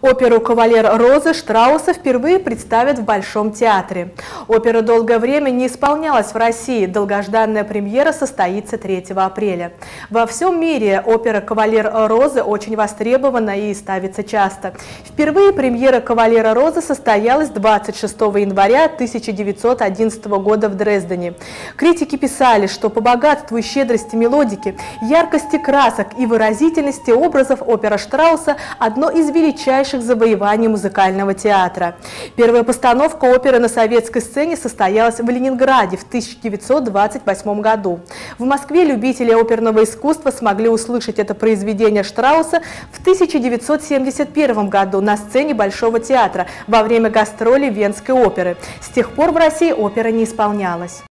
Оперу «Кавалер Розы» Штрауса впервые представят в Большом театре. Опера долгое время не исполнялась в России. Долгожданная премьера состоится 3 апреля. Во всем мире опера «Кавалер Розы» очень востребована и ставится часто. Впервые премьера «Кавалера Розы» состоялась 26 января 1911 года в Дрездене. Критики писали, что по богатству и щедрости мелодики, яркости красок и выразительности образов опера Штрауса одно из величайших завоеваний музыкального театра. Первая постановка оперы на советской сцене состоялась в Ленинграде в 1928 году. В Москве любители оперного искусства смогли услышать это произведение Штрауса в 1971 году на сцене Большого театра во время гастроли Венской оперы. С тех пор в России опера не исполнялась.